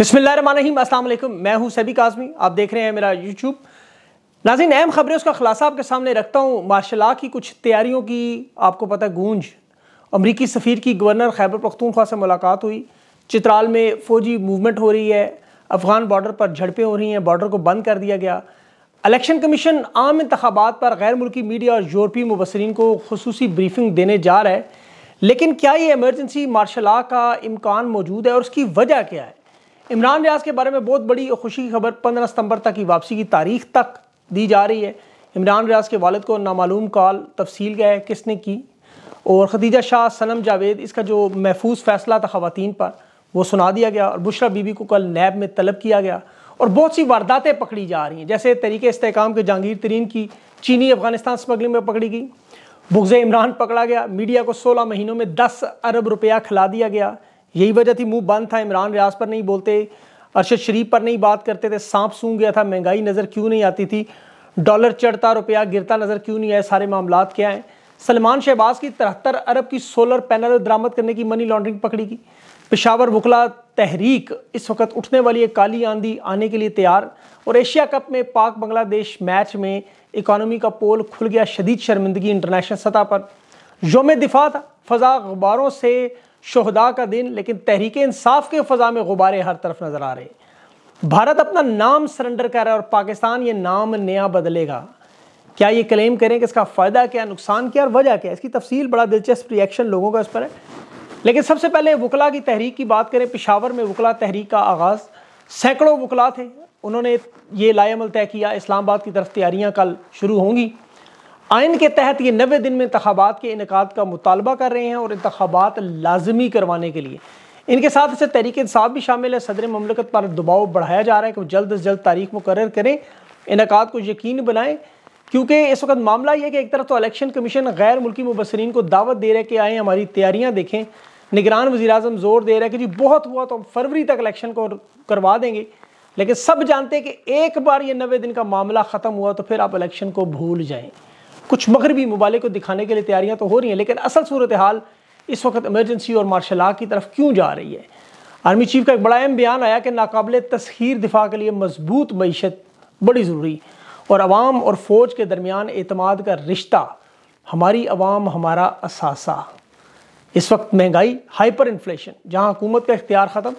अस्सलाम वालेकुम मैं हूँ सभी काजमी, आप देख रहे हैं मेरा यूट्यूब नाजिन अहम खबरें उसका खुलासा आपके सामने रखता हूँ। मार्शल की कुछ तैयारियों की आपको पता गूंज। अमरीकी सफ़ीर की गवर्नर खैबर पख्तूनख्वा से मुलाकात हुई। चित्राल में फ़ौजी मूवमेंट हो रही है। अफ़गान बॉर्डर पर झड़पें हो रही हैं, बॉर्डर को बंद कर दिया गया। इलेक्शन कमीशन आम इंतबात पर गैर मुल्की मीडिया और यूरोपीय मुबसरीन को खसूसी ब्रीफिंग देने जा रहा है। लेकिन क्या ये एमरजेंसी मार्शल का इम्कान मौजूद है और उसकी वजह क्या है? इमरान रियाज के बारे में बहुत बड़ी खुशी की खबर पंद्रह सितंबर तक की वापसी की तारीख तक दी जा रही है। इमरान रियाज के वालद को नामालूम कॉल तफसील गया है किसने की? और खदीजा शाह सनम जावेद, इसका जो महफूज फैसला था ख़वान पर, वो सुना दिया गया और बुशरा बीबी को कल नैब में तलब किया गया। और बहुत सी वारदातें पकड़ी जा रही हैं, जैसे तरीके इसकाम के जहांगीर तरीन की चीनी अफ़गानिस्तान स्मगलिंग में पकड़ी गई। बुगज़ इमरान पकड़ा गया। मीडिया को 16 महीनों में 10 अरब रुपया खिला दिया गया। यही वजह थी, मुँह बंद था, इमरान रियाज पर नहीं बोलते, अरशद शरीफ पर नहीं बात करते थे, सांप सूंघ गया था, महँगाई नज़र क्यों नहीं आती थी, डॉलर चढ़ता, रुपया गिरता नज़र क्यों नहीं आए, सारे मामला क्या हैं? सलमान शहबाज की तिहत्तर अरब की सोलर पैनल दरामद करने की मनी लॉन्ड्रिंग पकड़ी गई। पेशावर वकला तहरीक इस वक्त उठने वाली एक काली आंधी आने के लिए तैयार, और एशिया कप में पाक बांग्लादेश मैच में इकानमी का पोल खुल गया, शदीद शर्मिंदगी इंटरनेशनल सतह पर। योम दिफा था, फ़जा अखबारों से शहदा का दिन, लेकिन तहरीक इंसाफ के फ़जा में गुब्बारे हर तरफ़ नज़र आ रहे भारत अपना नाम सरेंडर कर रहा है और पाकिस्तान ये नाम नया बदलेगा। क्या ये क्लेम करें कि इसका फ़ायदा क्या, नुकसान क्या और वजह क्या? इसकी तफसील बड़ा दिलचस्प रिएक्शन लोगों का इस पर है। लेकिन सबसे पहले वकला की तहरीक की बात करें। पिशावर में वकला तहरीक का आगाज़। सैकड़ों वकला थे। उन्होंने ये लाएमल तय किया। इस्लामाबाद की तरफ़ तैयारियाँ कल शुरू होंगी। आइन के तहत ये नबे दिन में इंतबात के इनका का मुतालबा कर रहे हैं और इंतबात लाजमी करवाने के लिए। इनके साथ इसे तहरीक इंसाफ भी शामिल है। सदर ममलकत पर दबाव बढ़ाया जा रहा है कि जल्द अज जल्द तारीख मुकर करें। इनका को यकीन बनाएँ, क्योंकि इस वक्त मामला ये कि एक तरफ़ तो इलेक्शन कमीशन गैर मुल्की मुबसरीन को दावत दे रहे कि आए, हमारी तैयारियाँ देखें। निगरान वजी अजम ज़ोर दे रहा है कि जी, बहुत हुआ तो हम फरवरी तक इलेक्शन को करवा देंगे। लेकिन सब जानते हैं कि एक बार ये नबे दिन का मामला ख़त्म हुआ तो फिर आप इलेक्शन को भूल जाएँ। कुछ मगरबी ममालिक को दिखाने के लिए तैयारियाँ तो हो रही हैं, लेकिन असल सूरत हाल इस वक्त इमरजेंसी और मार्शल आर्ट की तरफ़ क्यों जा रही है? आर्मी चीफ का एक बड़ा अहम बयान आया कि नाकबिल तस्खीर दिफा के लिए मज़बूत मीशत बड़ी ज़रूरी और आवाम और फ़ौज के दरमियान अतमाद का रिश्ता हमारी आवाम हमारा असासा। इस वक्त महँगाई हाइपर इन्फ्लेशन जहाँ हुकूमत का इख्तियार ख़त्म,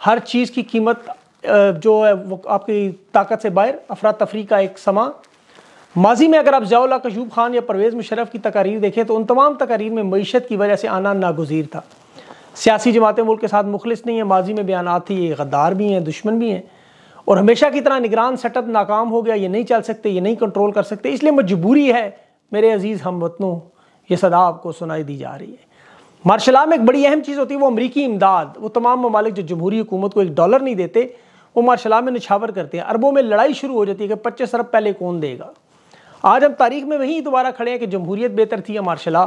हर चीज़ की कीमत जो है वो आपकी ताकत से बाहर अफरा तफरी का एक समा माजी में अगर आप जयाला कशूब खान या परवेज़ मुशरफ की तकारीर देखें तो उन तमाम तकारीर में मीशत की वजह से आना नागुजीर था। सियासी जमातें मुल्क के साथ मुखलिस नहीं है, माजी में बयान थी, ये गद्दार भी हैं, दुश्मन भी हैं। और हमेशा की तरह निगरान सेटअप नाकाम हो गया, ये नहीं चल सकते, ये नहीं कंट्रोल कर सकते, इसलिए मजबूरी है, मेरे अज़ीज़, हम वतनों, ये सदा आपको सुनाई दी जा रही है। मार्शला में एक बड़ी अहम चीज़ होती है, वो अमरीकी इमदाद, वो तमाम ममालिक जो जमहूरी हुकूमत को एक डॉलर नहीं देते, वो मार्शला में निछावर करते हैं। अरबों में लड़ाई शुरू हो जाती है कि पच्चीस अरब पहले कौन देगा? आज हम तारीख में वहीं दोबारा खड़े हैं कि जमहूरियत बेहतर थी या मार्शला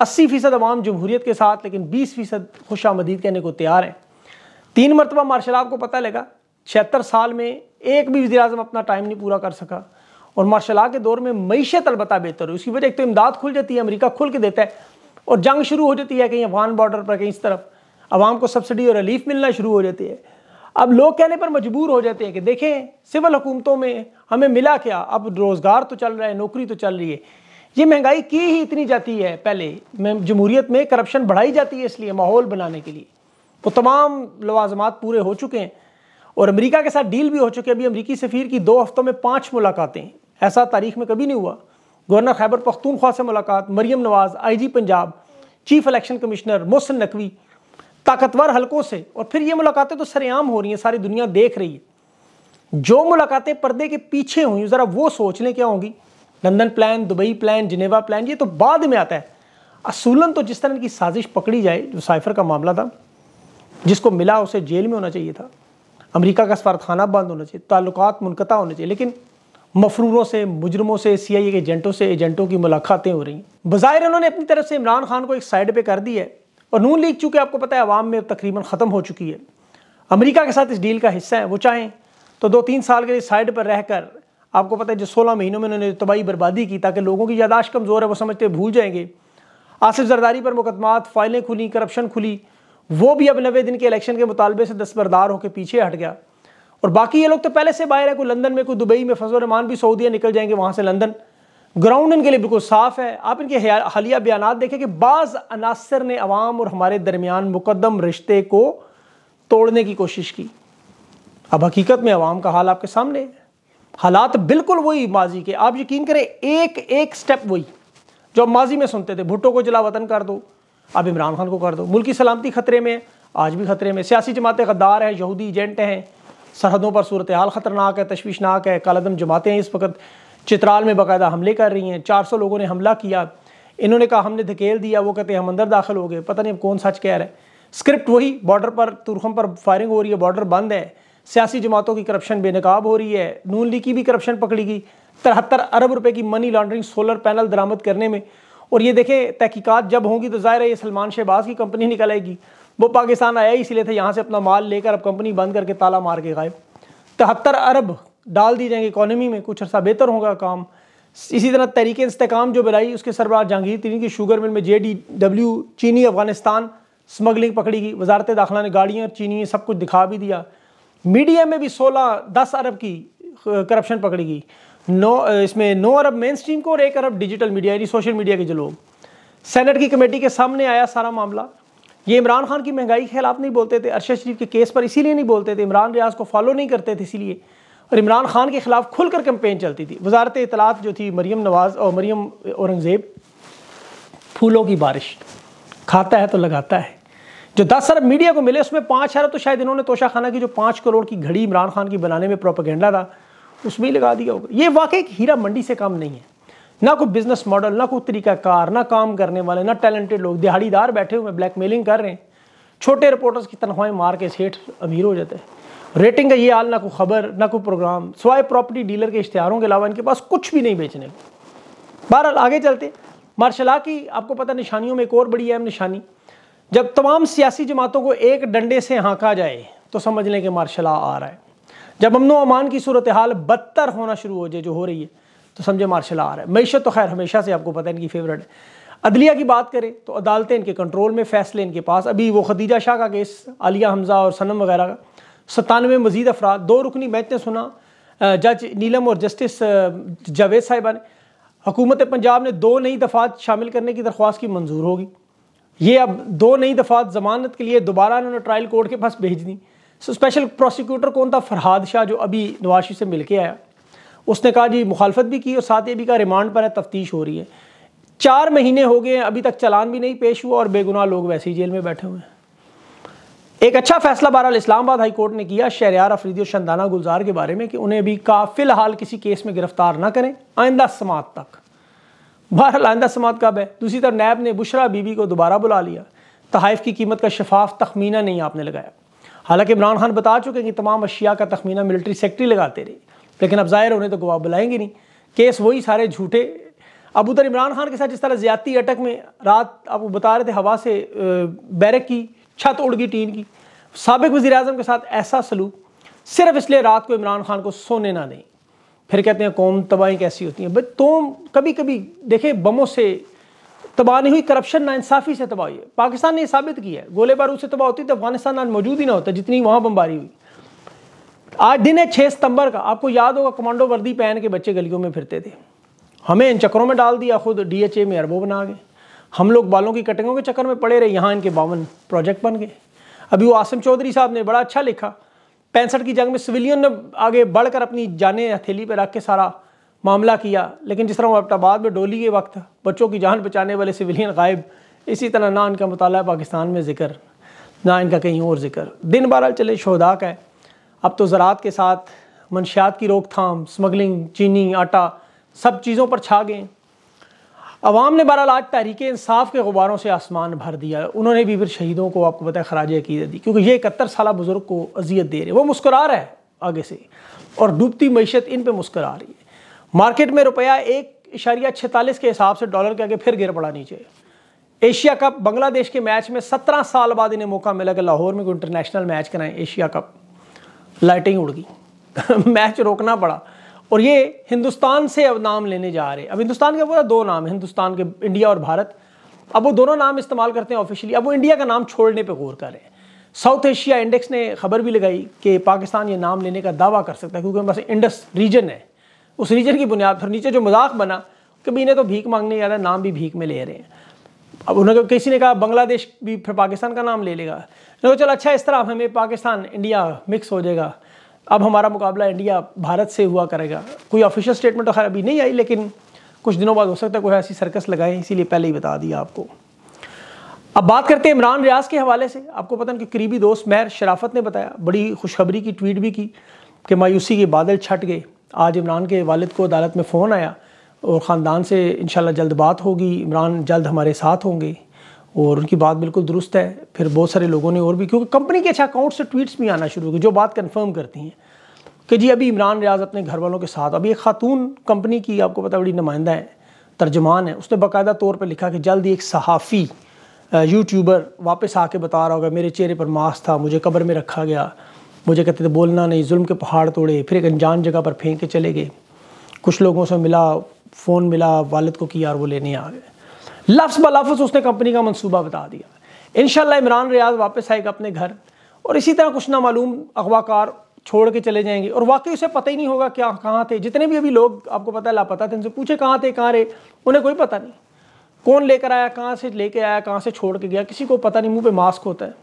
अस्सी फ़ीसद अवाम जमहूरीत के साथ, लेकिन बीस फ़ीसद खुश आमदीद कहने को तैयार हैं। तीन मरतबा मार्शल आपको पता लगा, छिहत्तर साल में एक भी वजी अजम अपना टाइम नहीं पूरा कर सका। और मार्शल के दौर में मीशत अलबत् बेहतर हुई उसकी वजह एक तो इमदाद खुल जाती है, अमरीका खुल के देता है, और जंग शुरू हो जाती है कहीं अफगान बॉर्डर पर, कहीं इस तरफ़। आवाम को सब्सिडी और रिलीफ मिलना शुरू हो जाती है। अब लोग कहने पर मजबूर हो जाते हैं कि देखें, सिविल हुकूमतों में हमें मिला क्या? अब रोज़गार तो चल रहा है, नौकरी तो चल रही है। ये महँगाई की ही इतनी जाती है पहले। जमहूरीत में करप्शन बढ़ाई जाती है इसलिए माहौल बनाने के लिए। वो तमाम लवाजमात पूरे हो चुके हैं और अमेरिका के साथ डील भी हो चुके अभी अमरीकी सफ़ीर की दो हफ्तों में पाँच मुलाकातें ऐसा तारीख में कभी नहीं हुआ। गवर्नर खैबर पख्तूनख्वा से मुलाकात, Maryam Nawaz I G Punjab, chief election commissioner Mohsin Naqvi ताकतवर हलकों से। और फिर ये मुलाकातें तो सरेआम हो रही हैं, सारी दुनिया देख रही है। जो मुलाकातें पर्दे के पीछे हुई, ज़रा वो सोच लें क्या होंगी। London plan, Dubai plan, Geneva plan, ये तो बाद में आता है। असूलन तो जिस तरह की साजिश पकड़ी जाए, जो साइफर का मामला था, जिसको मिला उसे जेल में होना चाहिए था, अमेरिका का सफारतखाना बंद होना चाहिए ताल्लुक मुनकता होने चाहिए, लेकिन मफरूरों से, मुजरमों से सी आई ए के एजेंटों से, एजेंटों की मुलाकातें हो रही हैं। उन्होंने अपनी तरफ़ से इमरान खान को एक साइड पर कर दी है और नून लीग चूँकि आपको पता है अवाम में तकरीबन ख़त्म हो चुकी है। अमेरिका के साथ इस डील का हिस्सा है, वो चाहें तो दो तीन साल के लिए साइड पर रहकर आपको पता है जो सोलह महीनों में उन्होंने तबाही बर्बादी की ताकि लोगों की यादाश्त कमज़ोर है, वो समझते भूल जाएँगे। आसिफ जरदारी पर मुकदमात, फाइलें खुली, करप्शन खुली, वो भी अब नबे दिन के इलेक्शन के मुतालबे से दस्तबरदार होकर पीछे हट गया। और बाकी ये लोग तो पहले से बाहर है, कोई लंदन में, कोई दुबई में फजल रमान भी सऊदिया निकल जाएँगे वहाँ से लंदन। ग्राउंड इनके लिए बिल्कुल साफ़ है। आप इनके हालिया बयान देखें कि बाज़ अनासर ने अवाम और हमारे दरमियान मुकदम रिश्ते को तोड़ने की कोशिश की। अब हकीकत में अवाम का हाल आपके सामने है। हालात बिल्कुल वही माजी के। आप यकीन करें, एक एक स्टेप वही। जो माजी में सुनते थे, भुट्टो को जला वतन कर दो अब इमरान खान को कर दो। मुल्क की सलामती खतरे में आज भी खतरे में। सियासी जमातें गद्दार हैं, यहूदी एजेंट हैं, सरहदों पर सूरत हाल ख़तरनाक है, तशवीशनाक है कालदम जमातें हैं इस वक्त। चित्राल में बाकायदा हमले कर रही हैं। चार सौ लोगों ने हमला किया। इन्होंने कहा, हमने धकेल दिया। वो कहते हैं, हम अंदर दाखिल हो गए। पता नहीं अब कौन सच कह रहे स्क्रिप्ट वही बॉर्डर पर, तुरखम पर फायरिंग हो रही है, बॉर्डर बंद है। सियासी जमातों की करप्शन बेनकाब हो रही है। नून लीग की भी करप्शन पकड़ी गई। तिहत्तर अरब रुपए की मनी लॉन्ड्रिंग सोलर पैनल दरामद करने में। और ये देखें, तहकीकात जब होंगी तो ज़ाहिर है ये सलमान शहबाज की कंपनी निकल आएगी वो पाकिस्तान आया इसलिए थे, यहाँ से अपना माल लेकर अब कंपनी बंद करके ताला मार के गायब। तिहत्तर अरब डाल दी जाएँगे इकॉनमी में, कुछ अर्सा बेहतर होगा काम। इसी तरह तरीके इंतकाम जो बनाई, उसके सरबराह जहांगीर तरीन की शुगर मिल में जे डी डब्ल्यू चीनी, अफ़गानिस्तान स्मगलिंग पकड़ी गई वजारत दाखिला ने गाड़ियाँ और चीनी, सब कुछ दिखा भी दिया। मीडिया में भी सोलह, दस अरब की करप्शन पकड़ी गई नौ इसमें नौ अरब मेन स्ट्रीम को और एक अरब डिजिटल मीडिया यानी सोशल मीडिया के जो लोग। सेनेट की कमेटी के सामने आया सारा मामला। ये इमरान खान की महँगाई के खिलाफ नहीं बोलते थे, अरशद शरीफ के केस पर इसीलिए नहीं बोलते थे। इमरान रियाज को फॉलो नहीं करते थे, इसीलिए। और इमरान खान के खिलाफ खुलकर कैंपेन चलती थी। वजारत इतलात जो थी मरीम नवाज़ और मरीम औरंगज़ेब, फूलों की बारिश। खाता है तो लगाता है। जो दस अरब मीडिया को मिले, उसमें पाँच अरब तो शायद इन्होंने तोशा खाना की, जो पाँच करोड़ की घड़ी इमरान खान की बनाने में प्रोपागेंडा था, उसमें ही लगा दिया होगा। ये वाकई हीरा मंडी से काम नहीं है। ना कोई बिज़नेस मॉडल ना कोई तरीका कार ना काम करने वाले, ना टैलेंटेड लोग, दिहाड़ीदार बैठे हुए ब्लैकमेलिंग कर रहे हैं। छोटे रिपोर्टर्स की तनख्वाहें मार के सेठ अमीर हो जाते हैं। रेटिंग का ये हाल, ना कोई खबर, ना कोई प्रोग्राम। स्वाय प्रॉपर्टी डीलर के इश्तहारों के अलावा इनके पास कुछ भी नहीं बेचने बहरहाल, आगे चलते। मार्शला की आपको पता निशानियों में एक और बड़ी अहम निशानी। जब तमाम सियासी जमातों को एक डंडे से हाँका जाए तो समझ लें कि मार्शला आ रहा है। जब अमनो अमान की सूरत हाल बदतर होना शुरू हो जाए, जो हो रही है तो समझे मार्शल आ रहा है। मीशत तो खैर हमेशा से आपको पता है, इनकी फेवरेट। है अदलिया की बात करें तो अदालतें इनके कंट्रोल में, फैसले इनके पास। अभी वो खदीजा शाह का केस आलिया हमजा और सनम वगैरह का। सतानवे मजीद अफराद, दो रुकनी बेंच ने सुना जज नीलम और जस्टिस जावेद साहिबा ने हुकूमत पंजाब ने दो नई दफात शामिल करने की दरख्वास्त की मंजूर होगी। ये अब दो नई दफात ज़मानत के लिए दोबारा उन्होंने ट्रायल कोर्ट के पास भेज दी स्पेशल प्रोसिक्यूटर कौन था? फरहाद शाह, जो अभी नवाशी से मिल के आया। उसने कहा, जी, मुखालफत भी की और साथ ही भी का रिमांड पर है, तफ्तीश हो रही है। चार महीने हो गए अभी तक चलान भी नहीं पेश हुआ और बेगुनाह लोग वैसे ही जेल में बैठे हुए हैं। एक अच्छा फैसला बहरहाल इस्लामाबाद हाई कोर्ट ने किया शहरियार अफरीदी और शंदाना गुलजार के बारे में कि उन्हें भी का फ़िलहाल किसी केस में गिरफ़्तार ना करें, आइंदा समात तक। बहरहाल आइंदा समात कब है? दूसरी तरफ़ नैब ने बुशरा बीबी को दोबारा बुला लिया। तहाइफ की कीमत का शफाफ तखमीना नहीं आपने लगाया। हालाँकि इमरान खान बता चुके हैं कि तमाम अशिया का तखमीना मिलिट्री सेक्रेटरी लगाते रहे, लेकिन अब ज़ाहिर उन्हें तो गवाह बुलाएँगे नहीं। केस वही सारे झूठे। अब उधर इमरान खान के साथ जिस तरह ज़्यादा अटक में रात आप बता रहे थे हवा से बैरक की। छत उड़ गई टीन की। सबक वजी अजम के साथ ऐसा सलूक, सिर्फ़ इसलिए रात को इमरान खान को सोने ना दें। फिर कहते हैं, कौम तबाही कैसी होती हैं? भाई, तुम कभी कभी देखें, बमों से तबाह नहीं हुई, करप्शन ना इंसाफी से तबाही है। पाकिस्तान ने यह साबित किया है गोले बारूद से तबाह होती तो अफ़गानिस्तान आज मौजूद ही ना होता, जितनी वहाँ बमबारी हुई। आज दिन है छः सितंबर का, आपको याद होगा, कमांडो वर्दी पहन के बच्चे गलियों में फिरते थे। हमें इन चक्करों में डाल दिया, खुद डी एच ए में अरबों बना गए हम लोग बालों की कटिंगों के चक्कर में पड़े रहे, यहाँ इनके बावन प्रोजेक्ट बन गए। अभी वो आसिम चौधरी साहब ने बड़ा अच्छा लिखा, पैंसठ की जंग में सिविलियन ने आगे बढ़कर अपनी जाने, हथेली पर रख के सारा मामला किया। लेकिन जिस तरह वो अब्टाबाद में डोली के वक्त बच्चों की जान बचाने वाले सिविलियन गायब, इसी तरह ना इनका मुताल पाकिस्तान में ज़िक्र, ना इनका कहीं और ज़िक्र। दिन बहरहाल चले शहदा का है। अब तो ज़रात के साथ मनशियात की रोकथाम स्मगलिंग चीनी, आटा, सब चीज़ों पर छा गए। अवाम ने बहरहाल आज तहरीक इंसाफ के गुबारों से आसमान भर दिया उन्होंने भी फिर शहीदों को, आपको बताया खराज अकीदत दी क्योंकि ये इकहत्तर साल बुज़ुर्ग को अजियत दे रहे वो मुस्करा रहा है आगे से, और डूबती मीशत इन पर मुस्करा रही है। मार्केट में रुपया एक इशारिया छतालीस के हिसाब से डॉलर के आगे फिर गिर पड़ा नीचे। एशिया कप, बांग्लादेश के मैच में सत्रह साल बाद इन्हें मौका मिला कि लाहौर में कोई इंटरनेशनल मैच कराएँ। एशिया कप, लाइटिंग उड़ गई। मैच रोकना पड़ा। और ये हिंदुस्तान से अब नाम लेने जा रहे हैं। अब हिंदुस्तान के पूरा दो नाम है हिंदुस्तान के इंडिया और भारत। अब वो दोनों नाम इस्तेमाल करते हैं ऑफिशियली अब वो इंडिया का नाम छोड़ने पर गौर करें। साउथ एशिया इंडेक्स ने खबर भी लगाई कि पाकिस्तान ये नाम लेने का दावा कर सकता है, क्योंकि हमारे इंडस रीजन है। उस रीजन की बुनियाद पर नीचे जो मज़ाक बना, कि भी इन्हें तो भीख मांगने आ रहा है, नाम भी भीख में ले रहे हैं। अब उन्होंने किसी ने कहा, बांग्लादेश भी फिर पाकिस्तान का नाम ले लेगा। चलो अच्छा इस तरह हमें पाकिस्तान, इंडिया मिक्स हो जाएगा। अब हमारा मुकाबला इंडिया भारत से हुआ करेगा। कोई ऑफिशियल स्टेटमेंट तो खैर अभी नहीं आई, लेकिन कुछ दिनों बाद हो सकता है कोई ऐसी सर्कस लगाए, इसीलिए पहले ही बता दिया आपको। अब बात करते हैं इमरान रियाज के हवाले से। आपको पता कि करीबी दोस्त महर शराफत ने बताया, बड़ी खुशखबरी की ट्वीट भी की कि मायूसी के बादल छट गए। आज इमरान के वालिद को अदालत में फ़ोन आया और ख़ानदान से इन जल्द बात होगी। इमरान जल्द हमारे साथ होंगे। और उनकी बात बिल्कुल दुरुस्त है। फिर बहुत सारे लोगों ने और भी, क्योंकि कंपनी के अच्छा अकाउंट से ट्वीट्स भी आना शुरू हो गए, जो बात कन्फर्म करती हैं। कि जी, अभी इमरान रियाज अपने घर वालों के साथ, अभी एक खातून कंपनी की आपको पता बड़ी नुमाइंदा है, तर्जमान है। उसने बाकायदा तौर पर लिखा कि जल्द ही एक सहाफ़ी यूट्यूबर वापस आके बता रहा होगा, मेरे चेहरे पर मास्क था, मुझे कब्र में रखा गया। मुझे कहते थे, बोलना नहीं, जुल्म के पहाड़ तोड़े। फिर एक अनजान जगह पर फेंक के चले गए। कुछ लोगों से मिला फ़ोन मिला, वालिद को किया और वो लेने आ गए। लफ्स ब उसने कंपनी का मंसूबा बता दिया। इन इमरान रियाज वापस आएगा अपने घर और इसी तरह कुछ ना मालूम अगवाकार छोड़ के चले जाएँगे और वाकई उसे पता ही नहीं होगा क्या, कहाँ थे। जितने भी अभी लोग, आपको पता है, लापता थे, उनसे पूछे कहाँ थे, कहाँ रहे, उन्हें कोई पता नहीं। कौन लेकर आया, कहाँ से लेके आया, कहाँ से छोड़ के गया, किसी को पता नहीं, मुँह पे मास्क होता है।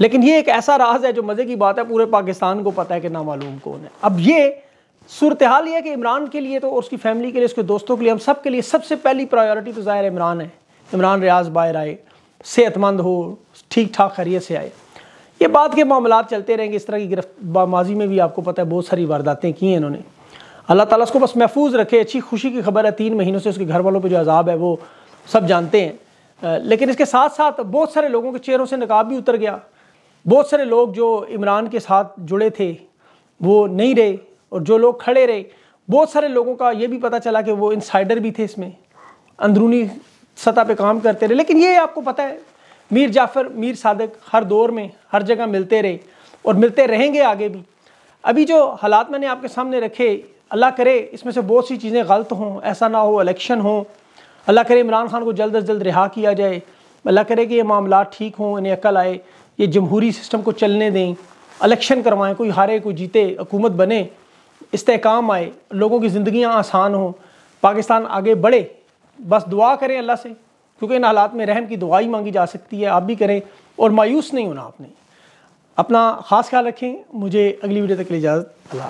लेकिन ये एक ऐसा राज है जो मज़े की बात है, पूरे पाकिस्तान को पता है कि ना मालूम कौन है। अब ये सूरत हाल यह कि इमरान के लिए तो उसकी फैमिली के लिए, उसके दोस्तों के लिए, हम सब के लिए सबसे पहली प्रायोरिटी तो ज़ाहिर इमरान है। इमरान रियाज बाहर आए, सेहतमंद हो ठीक ठाक खरीत से आए। ये बात के मामला चलते रहेंगे। इस तरह की गिरफ्त माजी में भी आपको पता है बहुत सारी वारदातें की हैं इन्होंने। अल्लाह ताला उसको बस महफूज रखे, अच्छी खुशी की खबर है। तीन महीनों से उसके घर वालों पर जो अजाब है वो सब जानते हैं। लेकिन इसके साथ साथ बहुत सारे लोगों के चेहरों से नकाब भी उतर गया। बहुत सारे लोग जो इमरान के साथ जुड़े थे, वो नहीं रहे। और जो लोग खड़े रहे, बहुत सारे लोगों का ये भी पता चला कि वो इनसाइडर भी थे इसमें। अंदरूनी सतह पे काम करते रहे। लेकिन ये आपको पता है, मीर जाफ़र, मीर सादक हर दौर में हर जगह मिलते रहे और मिलते रहेंगे आगे भी। अभी जो हालात मैंने आपके सामने रखे, अल्लाह करे इसमें से बहुत सी चीज़ें गलत हों, ऐसा ना हो इलेक्शन हो। अल्लाह करे इमरान खान को जल्द अज जल्द रिहा किया जाए। अल्लाह करे कि ये मामला ठीक हों, इन्हें अकल आए, ये जमहूरी सिस्टम को चलने दें। इलेक्शन करवाएँ, कोई हारे, कोई जीते, हुकूमत बने। इस्तेकाम आए, लोगों की ज़िंदियाँ आसान हों, पाकिस्तान आगे बढ़े, बस दुआ करें अल्लाह से, क्योंकि इन हालात में रहम की दुआई मांगी जा सकती है, आप भी करें और मायूस नहीं होना आपने। अपना ख़ास ख्याल रखें, मुझे अगली वीडियो तक के लिए इजाज़त, अल्लाह